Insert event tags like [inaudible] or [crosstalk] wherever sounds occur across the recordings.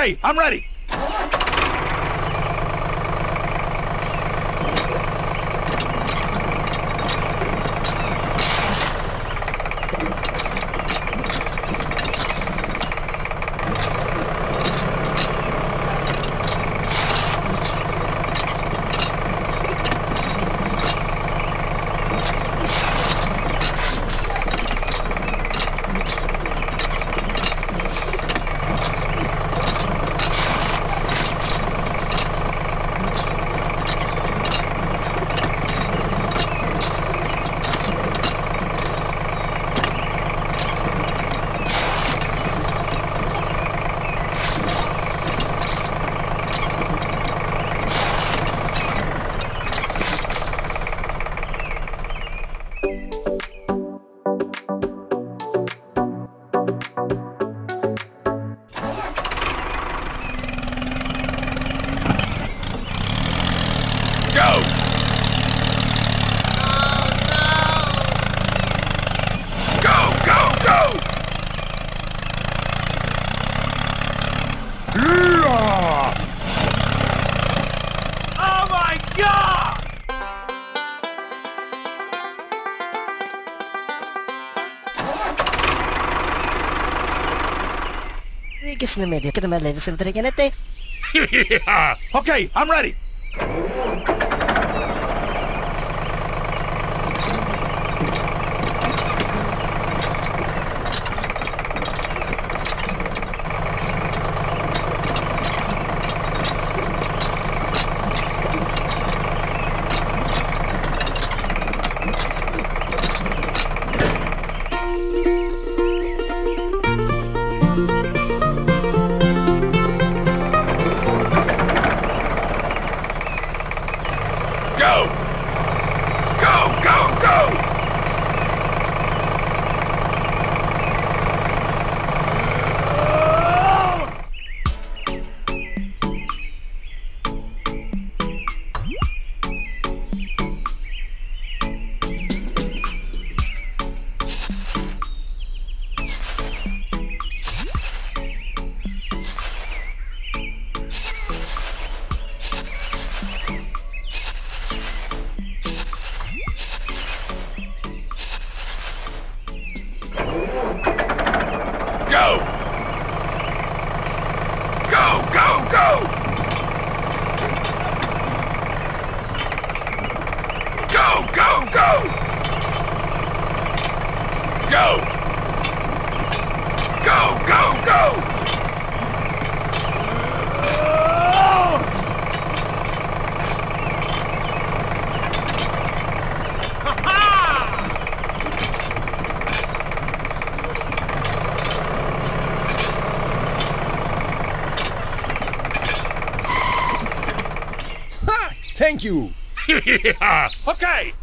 Okay, I'm ready. kiss me, [laughs] okay, I'm ready. Thank you. [laughs] Okay!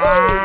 Hey,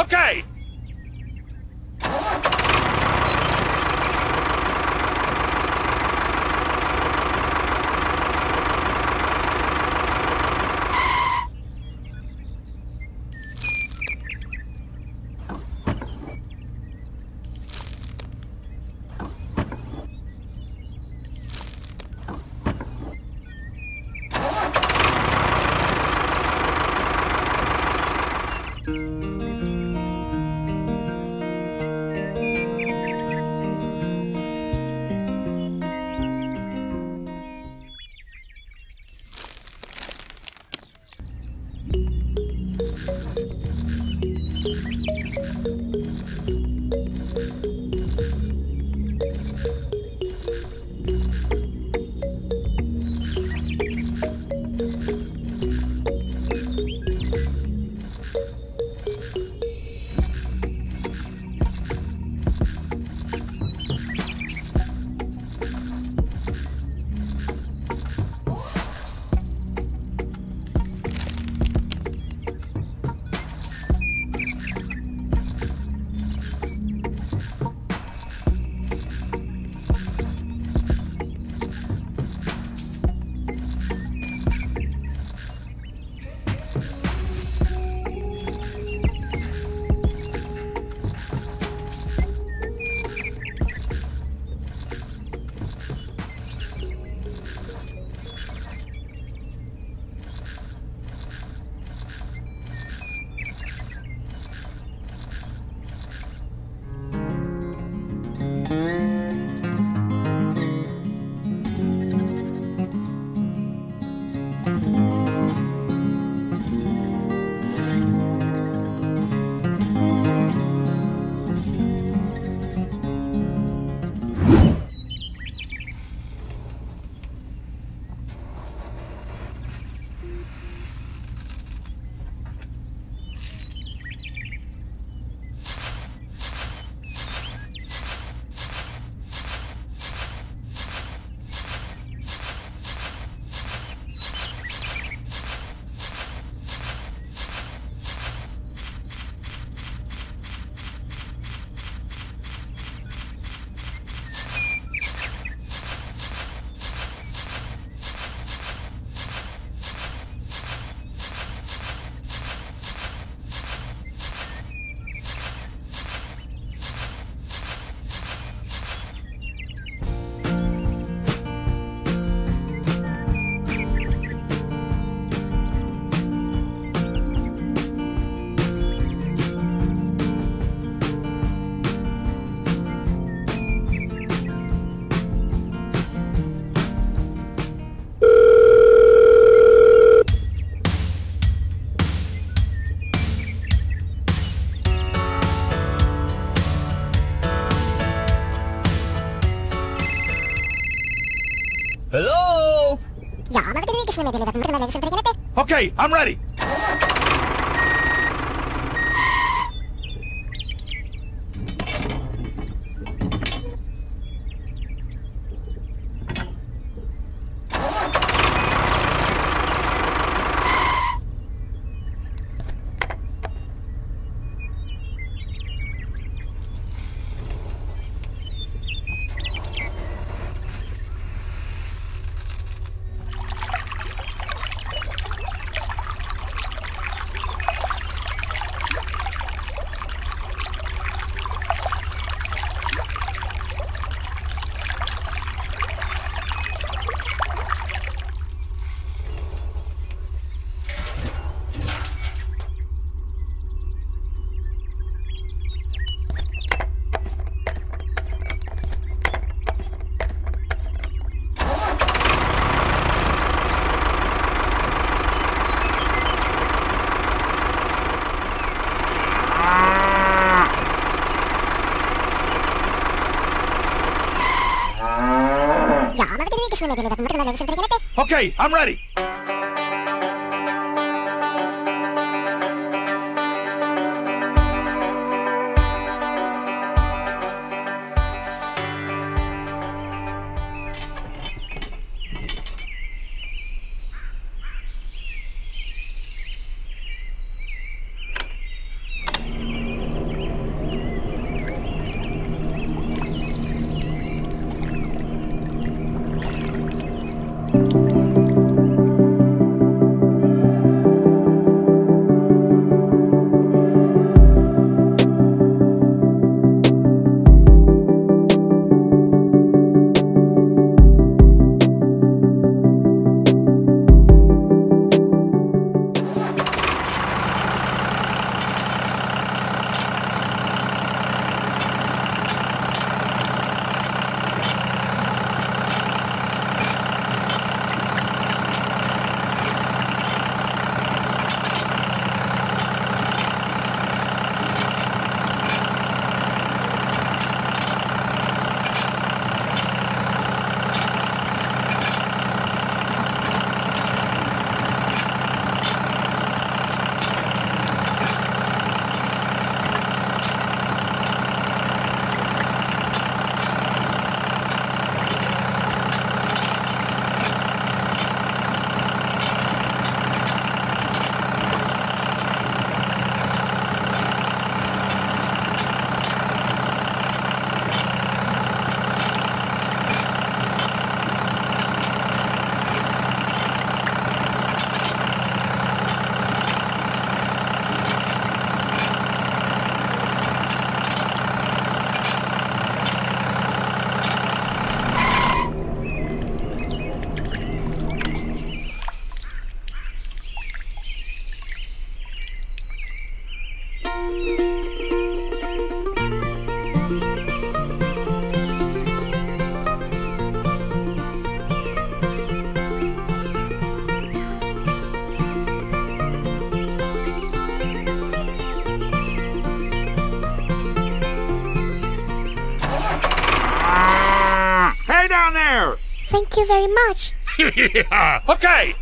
Okay. Okay, I'm ready. Okay, I'm ready. Thank you very much. [laughs] okay,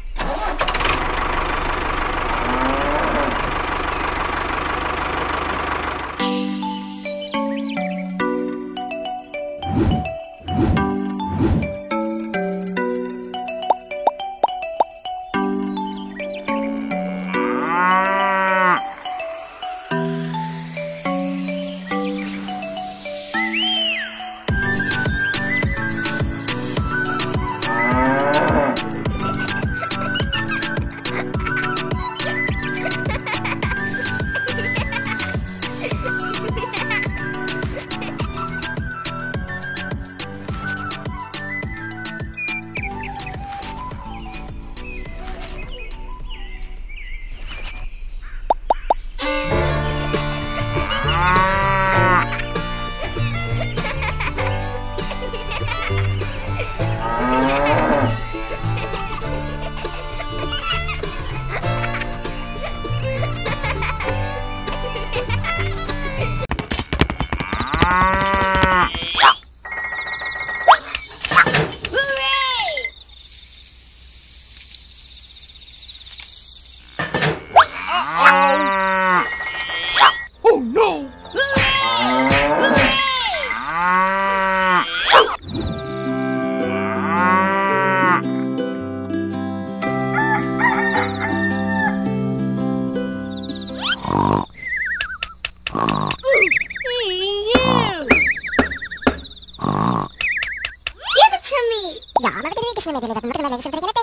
やー、まぶたでいいですね、メディアだと思ってもらえないです。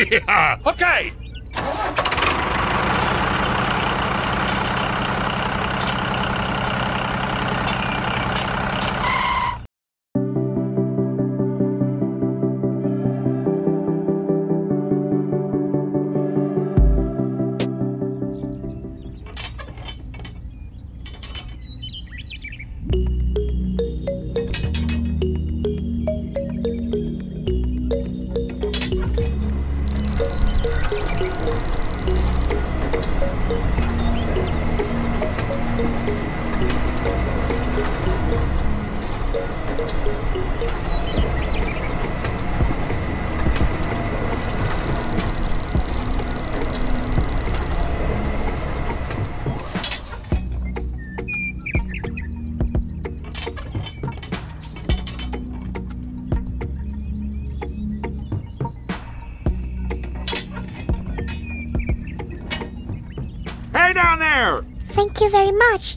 [laughs] Okay. Down there! Thank you very much.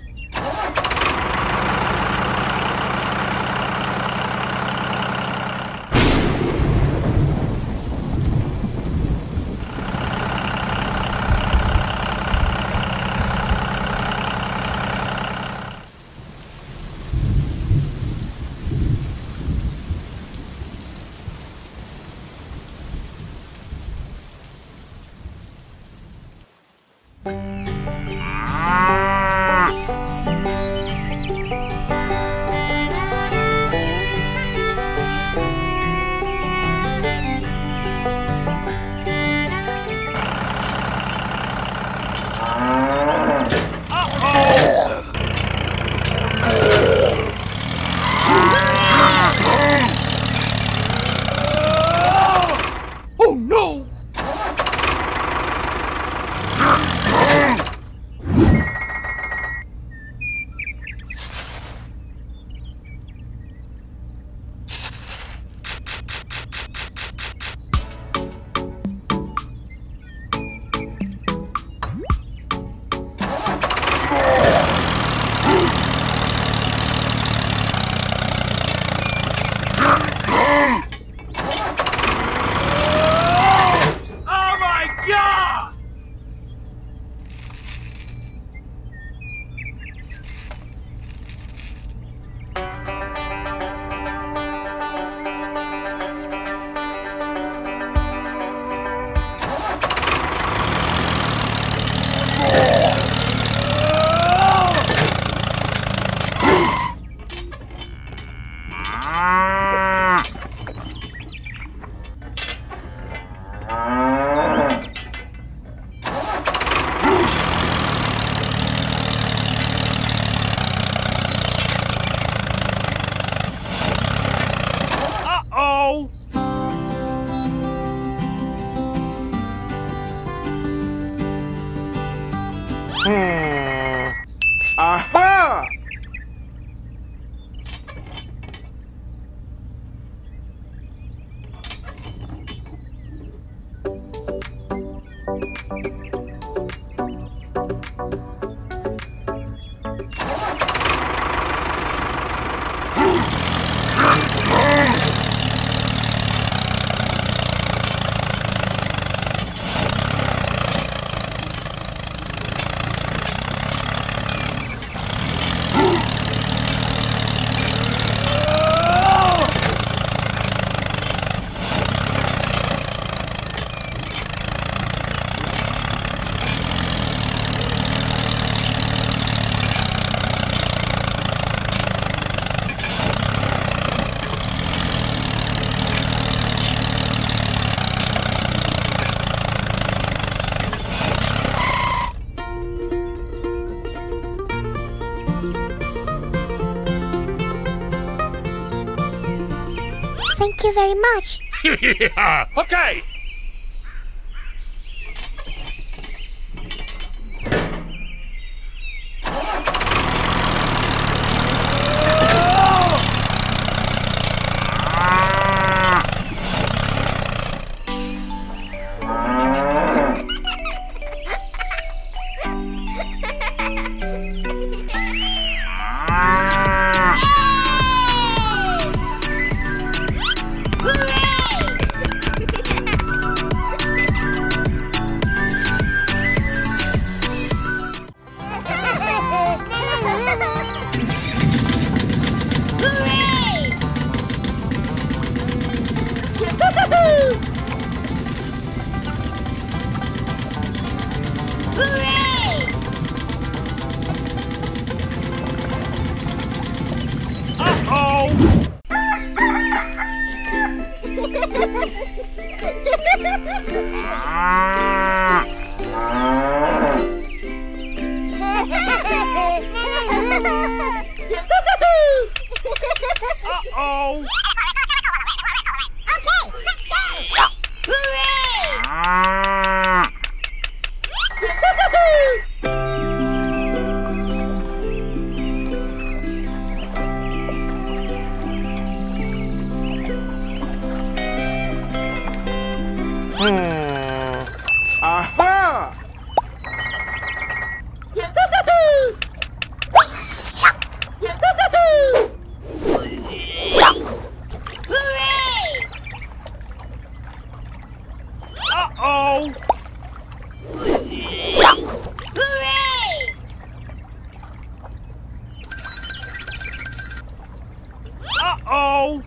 Thank you very much. [laughs] Okay. Oh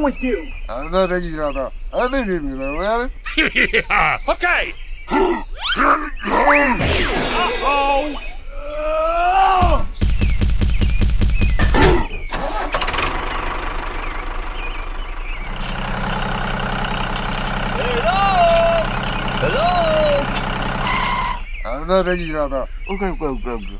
wrong with you? Uh, [laughs] yeah! Okay. Uh-oh! Hello! Hello! the registrator. Okay, okay, okay, okay.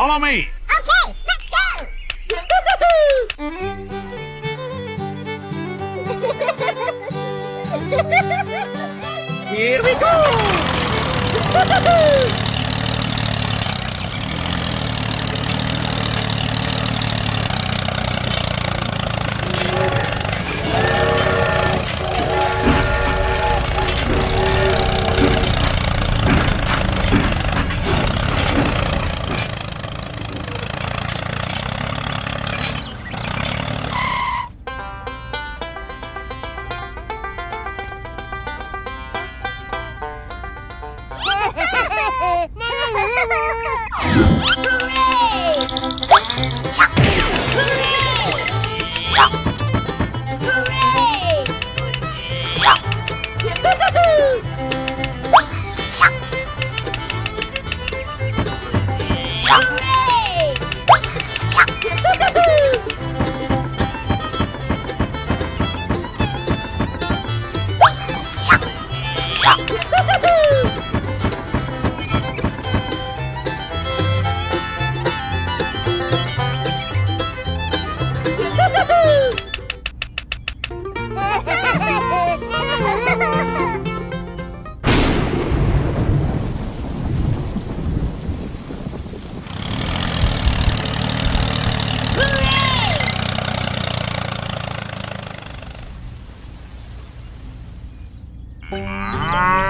Follow me. Okay, let's go! Here we go! [laughs] Go!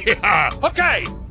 [laughs] Okay!